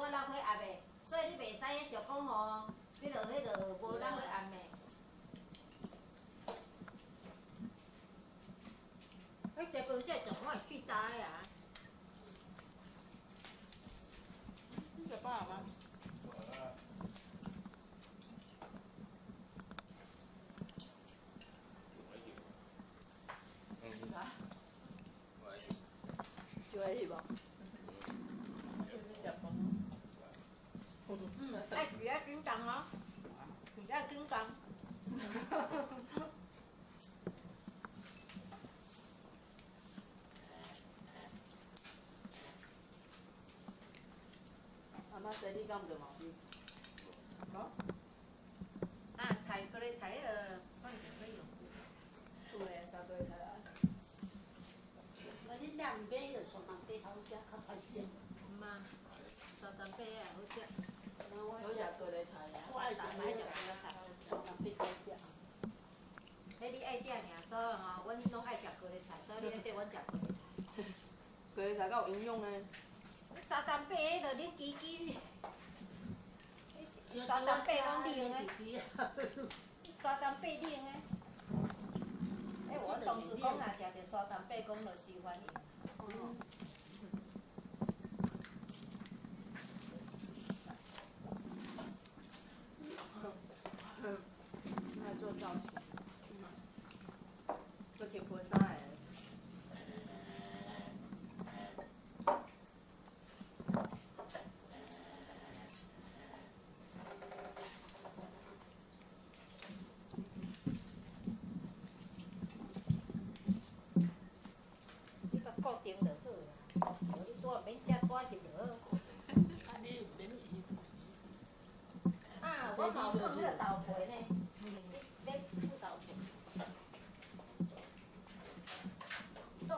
搁落去压的，所以你袂使迄想讲吼，你落迄落无落去压的。迄这本色从我去搭的啊。你食饱吗？就爱去无？爱煮啊紧张哦，煮啊紧张。阿妈说你敢毋着毛病？哦，啊，菜搁咧菜迄个放进去用。厝诶三堆菜啊。那你两边有双人背好食，较开心。毋啊，沙蛋白也好食。好食高丽菜啊。我爱食买食高丽菜，双人背好食。迄你爱食尔，所以吼，阮拢爱食高丽菜，所以你爱缀阮食高丽菜。高丽菜敢有营养呢？沙蛋白迄个恁支支，沙蛋白拢冷的，沙蛋白冷的。哎，我同事讲啊食着沙蛋白，讲就受定就好啦，你带免食带去就好。啊，我嘛有放迄个豆皮呢，你你煮豆皮。冻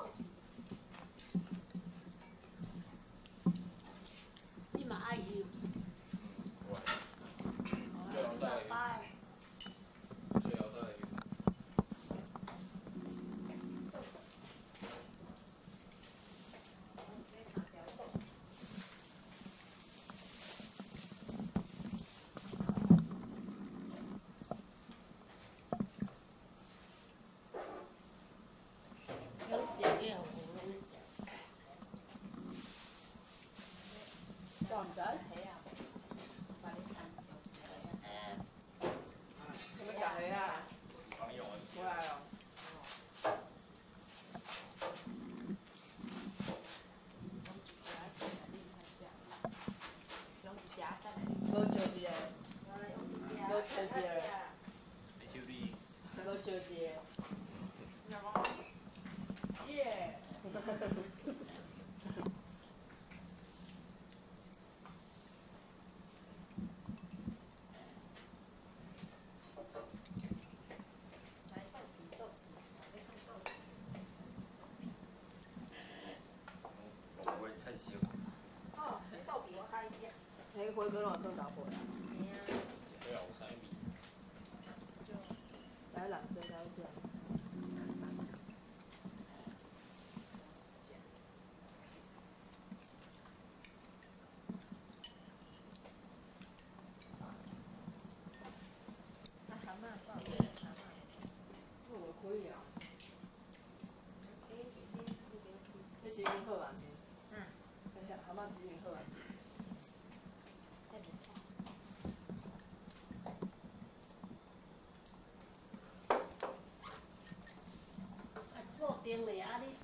你嘛爱伊，你老爸的。有食个有无拢食。我毋知。系啊，什么食虾啊？过来哦。用一夹等下。无烧一个，无无烧一个，无烧一个。耶！哦，你豆皮我开食。迄个火锅拢放豆腐啦，来人做来食。那蛤蟆爆的蛤蟆。哦，可以啊。你是已经好啊？嗯。等下，蛤蟆是已经好啊？固定咧啊你。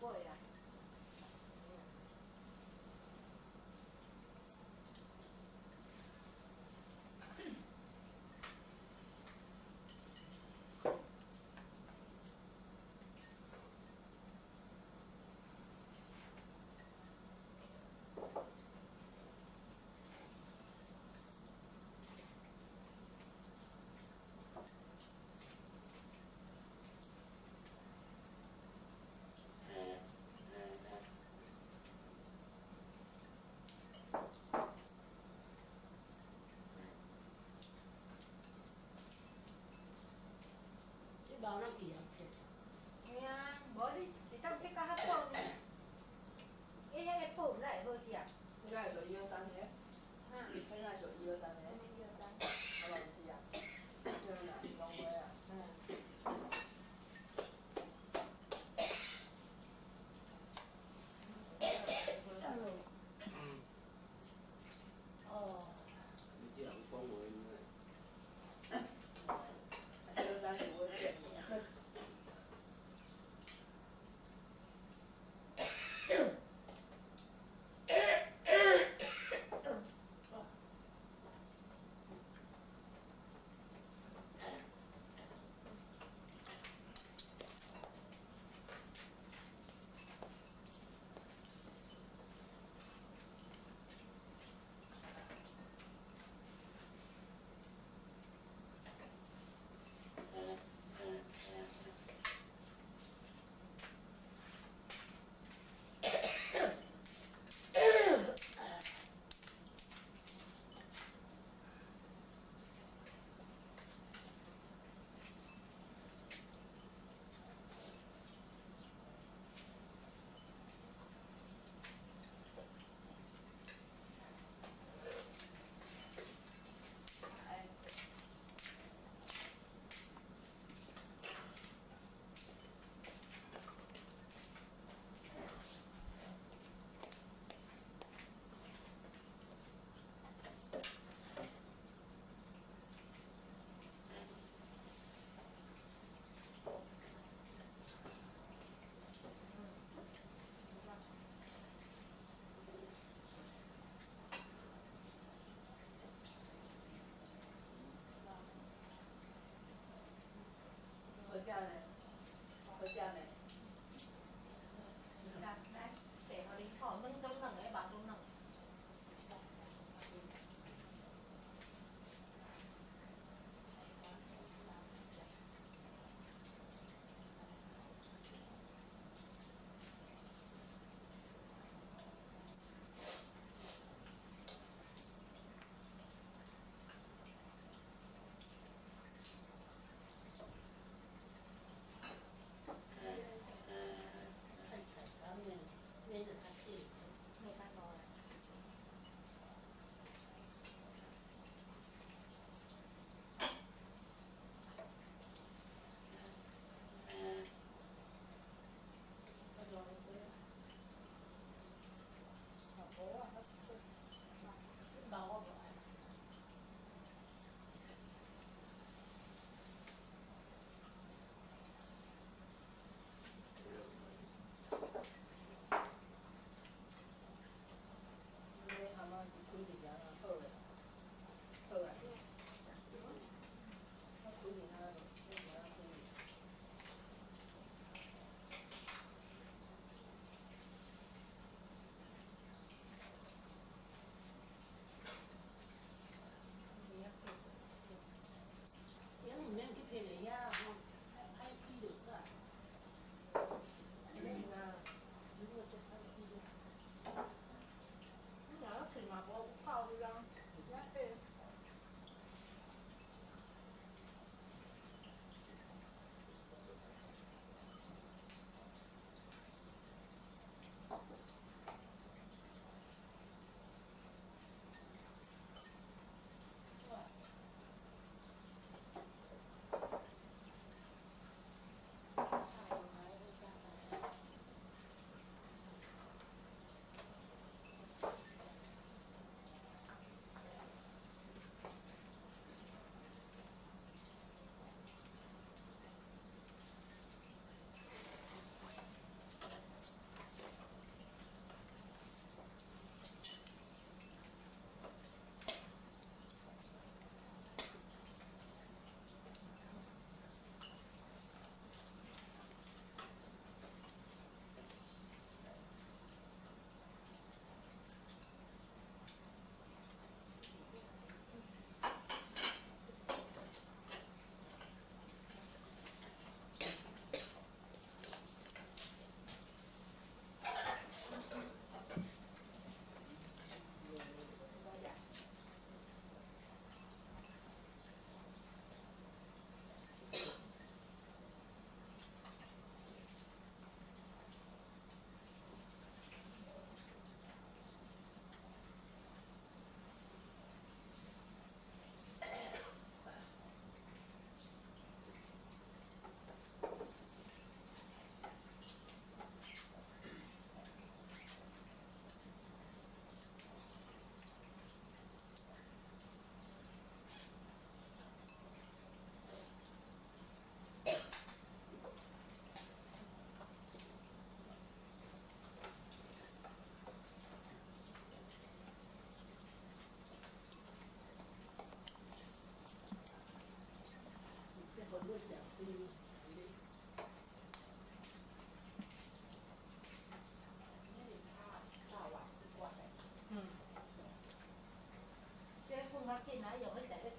过呀。老那几样钱？嘿啊，无你你当切到较早呢，伊迄个布哪会好食？应该有一二三年，哈，应该有一二三什年，么一二三？我老记啊，就是哪龙威啊，嗯。嗯，哦，你这样讲话，一二三不会骗你啊。回家嘞，回家嘞。来进来用，迄在咧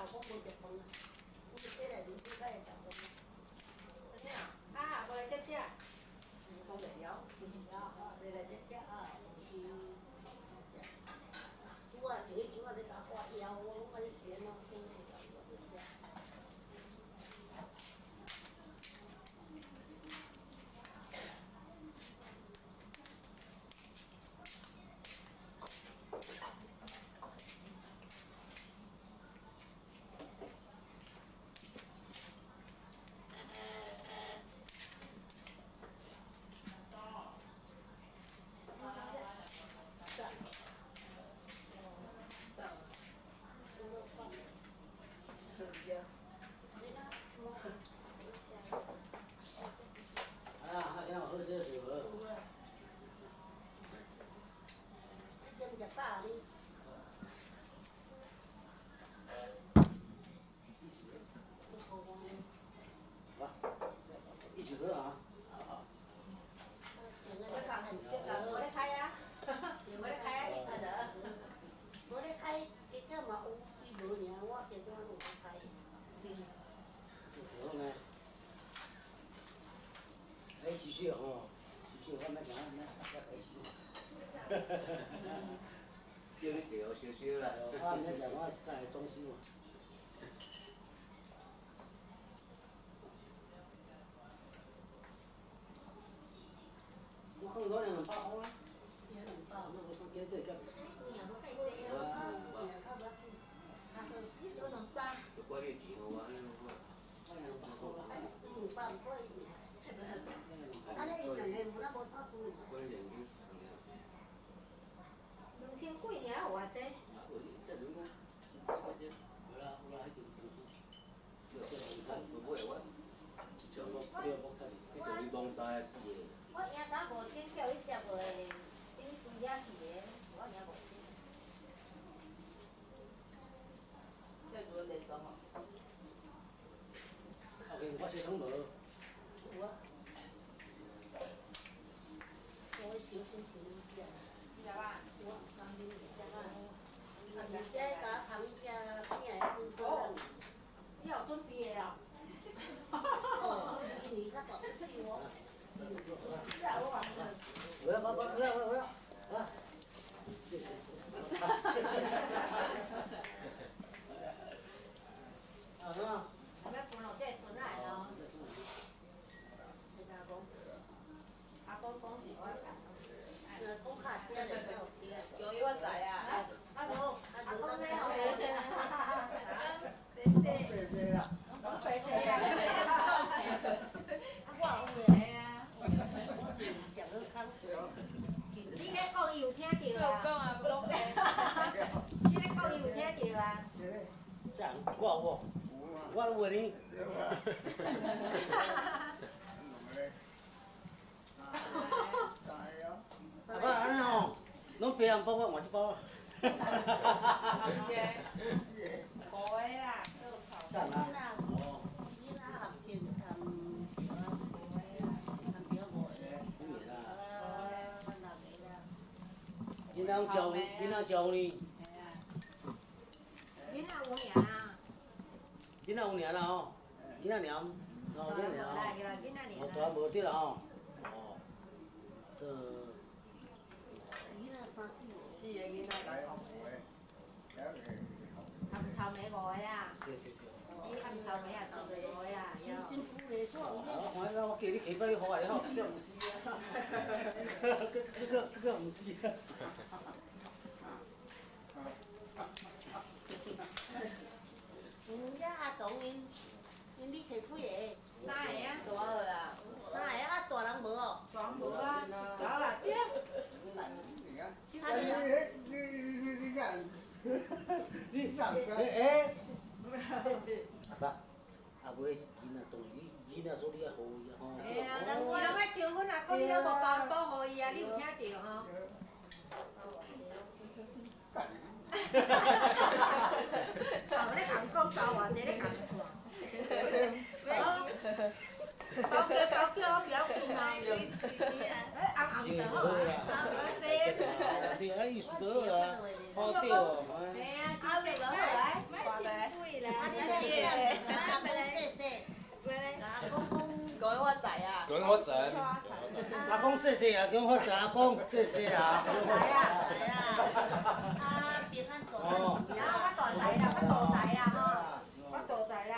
老公没结婚了，我是说来临时再结婚啊。怎么样？啊，过来姐姐。来啊。两百块啊，一两百，那我说今这个，你养都太济啊！你收两百，就管你钱好啊，安尼好啊。我两百块啦。管你现金，两千几尔有偌济？我这人讲，这这，有啦有啦，迄阵这我不会我，像我，不要不看。迄像你讲三四个，我赢早五千叫你食过，顶输遐去的，我赢五千。这主要得做好。后面我是拢无。你知吧？你有准备的哦？不要不要不要不要不要，啊！谢谢。啊喏，要分落这孙仔咯。阿公讲是我讲。有一万仔啊！阿公，阿公没有。谢谢啦。肥肥啊！你咧讲伊有听着啊？啊，不拢你咧讲伊有听着啊？这样我我我问你，阿爸安尼吼，侬别人包我我一包。五个啦，这样啊？哦，你啦，囡仔教囡仔教你，你那有赢啊？囡仔有年啦吼，囡仔年，哦，囡仔年来哦，个啦，囡仔哦，年大无对啦吼，哦，这。四个囡仔来同含草莓五个啊，对对对。你含草莓啊，四个五个啊，我看到我叫你下摆好啊，吼，这个唔是啊，这个这个这个唔是啊。三个啊，多少啦？全部啊，走啦，对。你诶，阿爸，阿妹囡仔同你囡仔说你要好伊吼。哎呀，人我拢爱叫阮阿公，你都无包保护伊啊，你有听着吼？哦，你讲讲包偌济，你讲看。包叫包叫，不要紧啊。哎，红红就好啊，红这。对啊，意思都好啊，好对哦。哎呀，谢谢老来。讲我仔啊！讲我仔阿公谢谢啊，讲我知阿公谢谢啊。哦。然後我大仔啦，我大仔啦，吼，我大仔啦。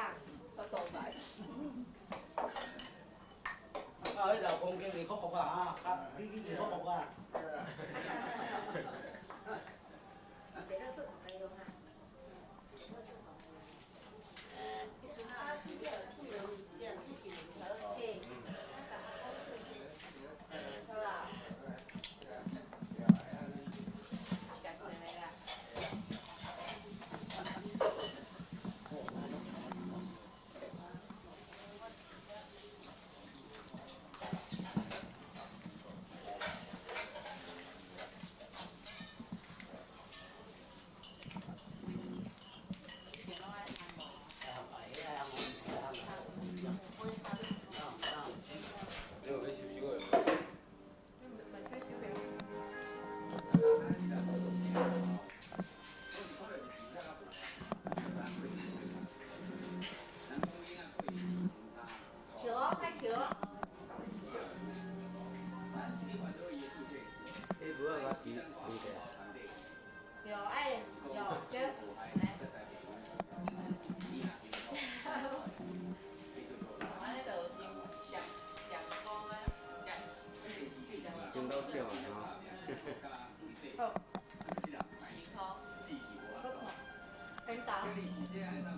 我大仔。啊，迄老公给你福福啊，哈，你你你福福啊。笑啊！好，很大。咱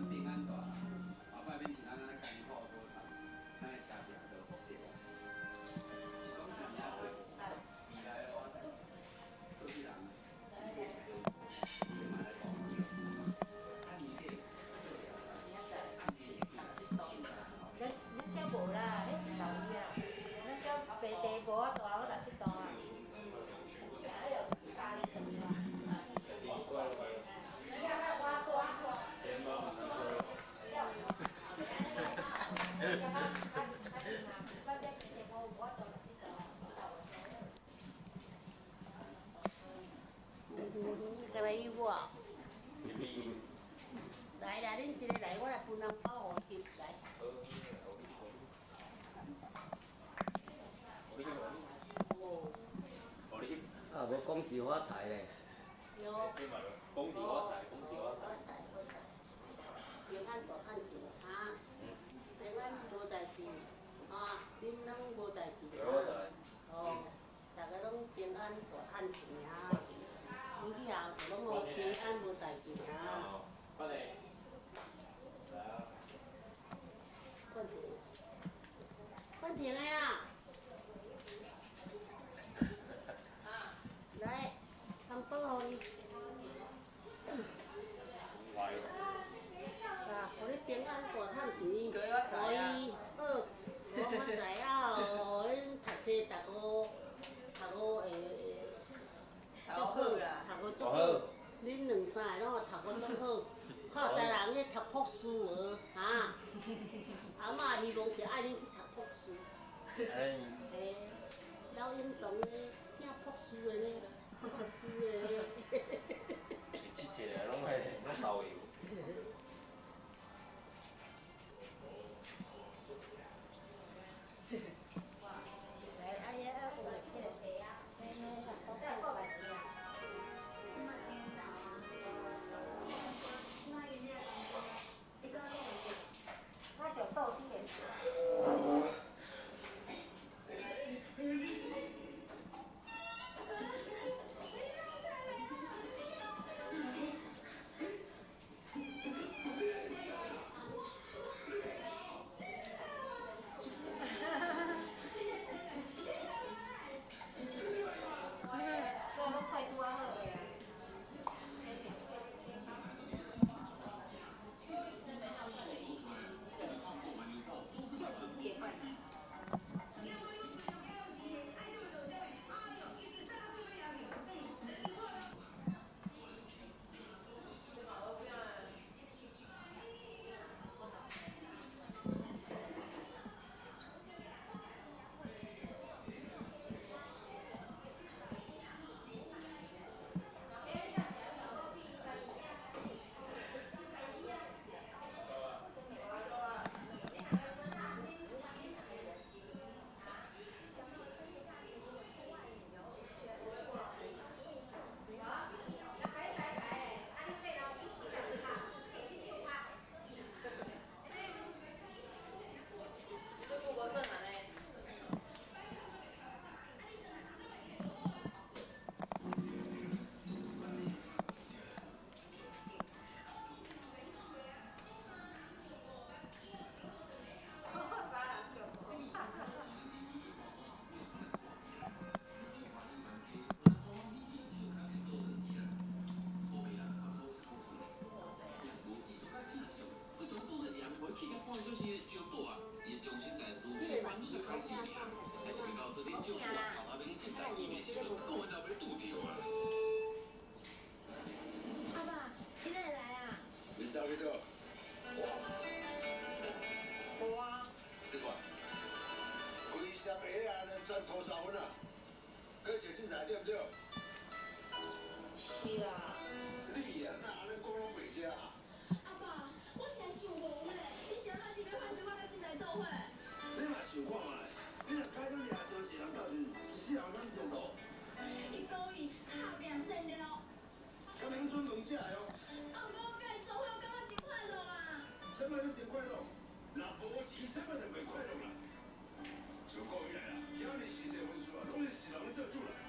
这位有无？来来，恁一个来，我来分两包互翕来。啊，无恭喜发财嘞！有。恭喜发财，恭喜发财。发财发财，平安大汉子哈，平安无代志，啊，恁拢无代志啊。哦，大家拢平安大汉子哈，以后就拢无平安无代志哈。快点。冠廷，冠廷的呀。来，红包互你。啊，互你平安大汉钱，互伊好，好发财啊！互恁读册逐个读个会足好，读个足好，恁两三个拢会读个足好，靠在人咧读博士无，哈。阿嬷希望是爱恁去读博士。哎，嘿，老英雄咧，听博士的咧，博士的咧。是一个拢会拢投入。阿爸，今天来啊？你知道这个？有啊，这个，规箱的啊，赚多少分啊？搁写进来对不对？是啊。你啊，哪能讲甲村尊重者哦。啊，唔过我甲伊做伙，我感觉真快乐啦。什么是真快乐？若无钱，什么就袂快乐啦。小高爷啊，今日四世婚事啊，拢是是人做主啦。